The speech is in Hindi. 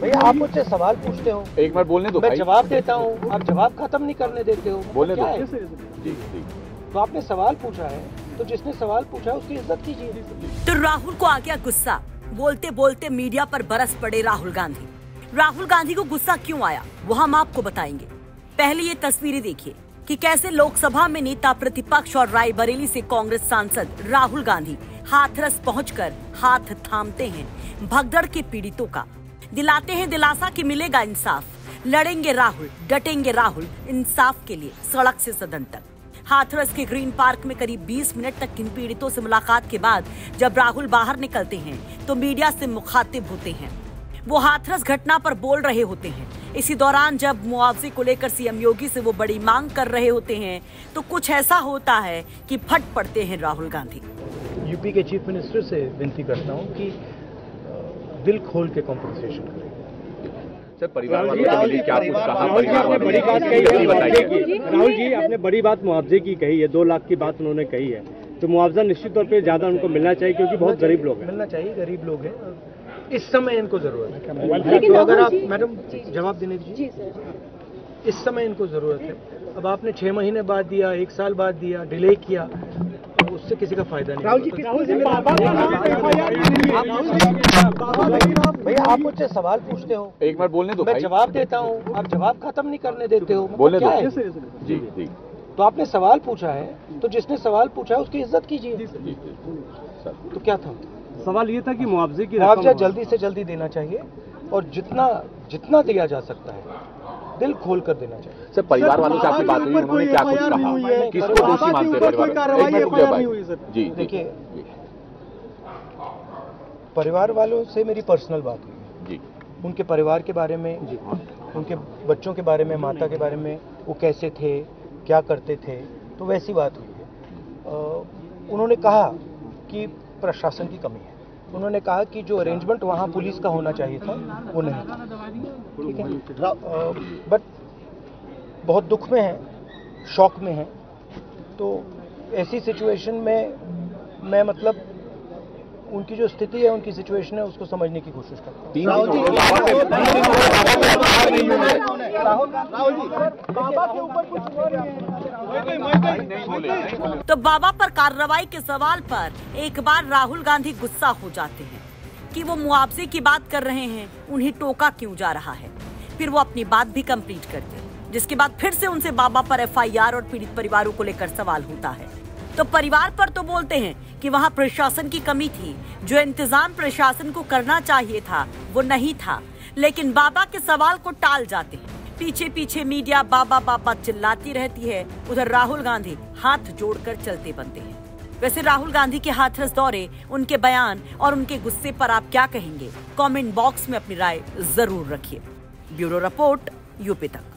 भैया आप मुझसे सवाल पूछते हो। एक बार बोलने दो मैं जवाब देता हूँ आप जवाब खत्म नहीं करने देते हो। बोलने दो। है? जी जी। तो आपने सवाल पूछा है तो जिसने सवाल पूछा है उसकी इज़्ज़त कीजिए। तो राहुल को आ गया गुस्सा। बोलते बोलते मीडिया पर बरस पड़े राहुल गांधी। राहुल गांधी को गुस्सा क्यों आया? वो हम आपको बताएँगे। पहले ये तस्वीरें देखिए कि कैसे लोकसभा में नेता प्रतिपक्ष और रायबरेली से कांग्रेस सांसद राहुल गांधी हाथरस पहुंचकर हाथ थामते हैं भगदड़ के पीड़ितों का। दिलाते हैं दिलासा कि मिलेगा इंसाफ। लड़ेंगे राहुल, डटेंगे राहुल इंसाफ के लिए सड़क से सदन तक। हाथरस के ग्रीन पार्क में करीब 20 मिनट तक इन पीड़ितों से मुलाकात के बाद जब राहुल बाहर निकलते हैं तो मीडिया से मुखातिब होते हैं। वो हाथरस घटना पर बोल रहे होते हैं। इसी दौरान जब मुआवजे को लेकर सीएम योगी से वो बड़ी मांग कर रहे होते हैं तो कुछ ऐसा होता है कि फट पड़ते हैं राहुल गांधी। यूपी के चीफ मिनिस्टर से विनती करता हूँ कि दिल खोल के कॉम्पनसेशन करें। सर परिवार वालों से मिली क्या कुछ कहा? राहुल जी परिवार आपने बड़ी बात कही है। बताइए। राहुल जी आपने बड़ी बात मुआवजे की कही है। दो लाख की बात उन्होंने कही है। तो मुआवजा निश्चित तौर पे ज़्यादा उनको मिलना चाहिए क्योंकि बहुत गरीब लोग हैं। मिलना चाहिए गरीब लोग हैं। इस समय इनको ज़रूरत है। लेकिन तो अगर आप मैडम जवाब देने दीजिए। इस समय इनको ज़रूरत है। अब आपने छह महीने बाद दिया एक साल बाद दिया डिले किया। उससे किसी का फ़ायदा नहीं राहुल जी राहुल भैया आप मुझसे सवाल पूछते हो। एक बार बोलने दो मैं जवाब देता हूँ। आप जवाब खत्म नहीं करने देते हो। मतलब बोलने दो। जी जी तो आपने सवाल पूछा है तो जिसने सवाल पूछा है उसकी इज़्ज़त कीजिए। जी जी सर तो क्या था? सवाल ये था कि मुआवजे की मुआवजा जल्दी से जल्दी देना चाहिए। और जितना जितना दिया जा सकता है दिल खोल कर देना चाहिए। सर परिवार वालों से आपकी बात हुई उन्होंने क्या कुछ कहा? किसको दोषी मानते हैं परिवार? एक मिनट रुक जाओ भाई। जी देखिए परिवार वालों से मेरी पर्सनल बात हुई। जी। उनके परिवार के बारे में जी। उनके बच्चों के बारे में माता के बारे में वो कैसे थे क्या करते थे तो वैसी बात हुई है। उन्होंने कहा कि प्रशासन की कमी है। उन्होंने कहा कि जो अरेंजमेंट वहाँ पुलिस का होना चाहिए था वो नहीं। था ठीक है? बट बहुत दुख में है शौक में है। तो ऐसी सिचुएशन में मैं मतलब उनकी जो स्थिति है उनकी सिचुएशन है उसको समझने की कोशिश करता हूँ। तो बाबा पर कार्रवाई के सवाल पर एक बार राहुल गांधी गुस्सा हो जाते हैं कि वो मुआवजे की बात कर रहे हैं उन्हें टोका क्यों जा रहा है? फिर वो अपनी बात भी कंप्लीट करते हैं जिसके बाद फिर से उनसे बाबा पर एफआईआर और पीड़ित परिवारों को लेकर सवाल होता है। तो परिवार पर तो बोलते हैं कि वहाँ प्रशासन की कमी थी जो इंतज़ाम प्रशासन को करना चाहिए था वो नहीं था। लेकिन बाबा के सवाल को टाल जाते हैं। पीछे पीछे मीडिया बाबा बाबा चिल्लाती रहती है। उधर राहुल गांधी हाथ जोड़कर चलते बनते हैं। वैसे राहुल गांधी के हाथरस दौरे, उनके बयान और उनके गुस्से पर आप क्या कहेंगे? कमेंट बॉक्स में अपनी राय ज़रूर रखिए। ब्यूरो रिपोर्ट, यूपी तक।